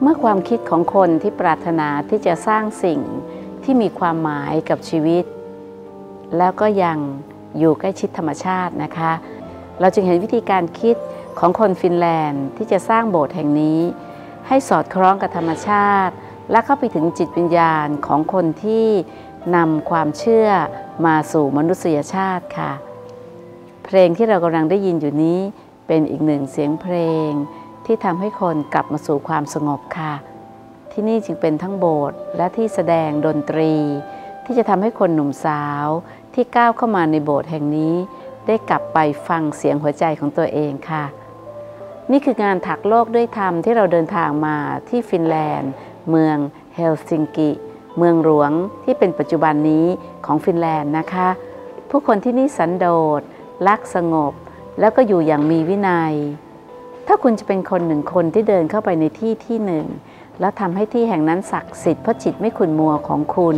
เมื่อความคิดของคนที่ปรารถนาที่จะสร้างสิ่งที่มีความหมายกับชีวิต แล้วก็ยังอยู่ใกล้ชิดธรรมชาตินะคะ เราจึงเห็นวิธีการคิดของคนฟินแลนด์ที่จะสร้างโบสถ์แห่งนี้ ให้สอดคล้องกับธรรมชาติ และเข้าไปถึงจิตวิญญาณของคนที่นำความเชื่อมาสู่มนุษยชาติค่ะ เพลงที่เรากำลังได้ยินอยู่นี้เป็นอีกหนึ่งเสียงเพลง ที่ทำให้คนกลับมาสู่ความสงบค่ะ ที่นี่จึงเป็นทั้งโบสถ์และที่แสดงดนตรี ที่จะทำให้คนหนุ่มสาวที่ก้าวเข้ามาในโบสถ์แห่งนี้ ได้กลับไปฟังเสียงหัวใจของตัวเองค่ะ นี่คืองานถักโลกด้วยธรรมที่เราเดินทางมาที่ฟินแลนด์ เมืองเฮลซิงกิเมืองหลวงที่เป็นปัจจุบันนี้ของฟินแลนด์นะคะ ผู้คนที่นี่สันโดษรักสงบ แล้วก็อยู่อย่างมีวินัย ถ้าคุณจะเป็นคนหนึ่งคนที่เดินเข้าไปในที่ที่หนึ่ง แล้วทำให้ที่แห่งนั้นศักดิ์สิทธิ์เพราะจิตไม่ขุนมัวของคุณ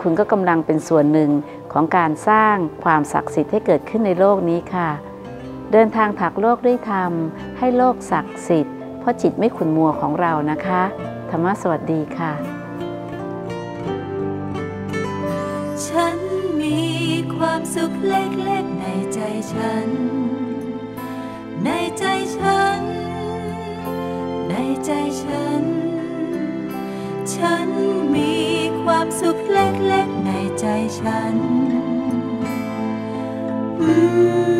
คุณก็กำลังเป็นส่วนหนึ่งของการสร้างความศักดิ์สิทธิ์ให้เกิดขึ้นในโลกนี้ค่ะ เดินทางถักโลกด้วยธรรม ให้โลกศักดิ์สิทธิ์ เพราะจิตไม่ขุนมัวของเรานะคะ ธรรมะสวัสดีค่ะ ฉันมีความสุขเล็กๆในใจฉัน ในใจ ใจฉัน ฉันมีความสุขเล็กๆในใจฉันอืม